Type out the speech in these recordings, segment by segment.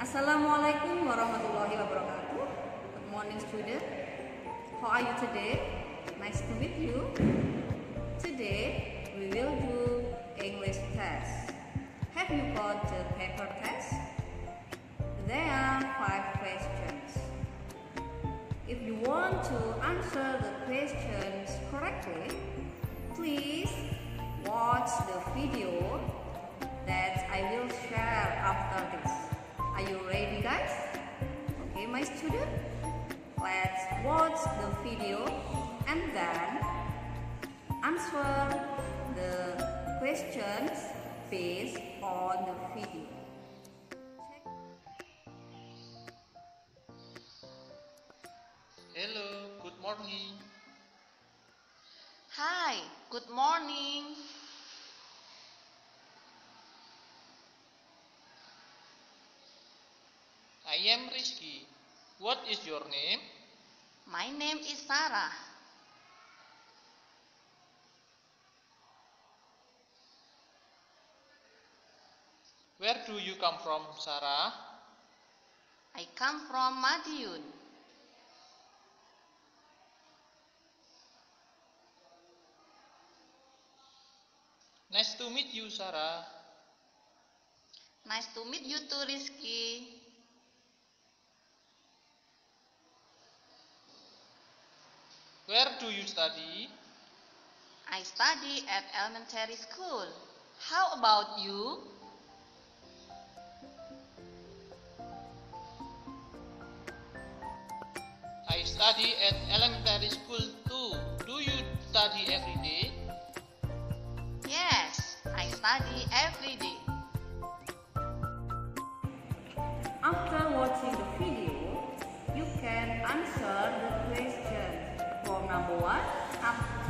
Assalamualaikum warahmatullahi wabarakatuh. Good morning, student. How are you today? Nice to meet you. Today we will do English test. Have you got the paper test? There are five questions. If you want to answer the questions correctly, Are you ready guys? Okay my student? Let's watch the video and then answer the questions based on the video. Hello, good morning. Hi, good morning. I am Rizky. What is your name? My name is Sarah. Where do you come from, Sarah? I come from Madiun. Nice to meet you, Sarah. Nice to meet you too, Rizky. Where do you study? I study at elementary school. How about you? I study at elementary school too. Do you study every day? Yes, I study every day.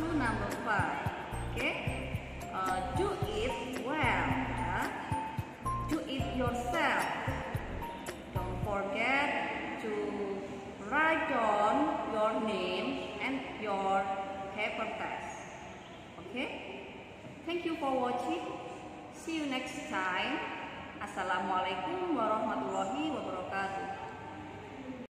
To number five. Okay? Uh, do it well. ya. Do it yourself. Don't forget to write down your name and your paper test. Okay? Thank you for watching. See you next time. Assalamualaikum warahmatullahi wabarakatuh.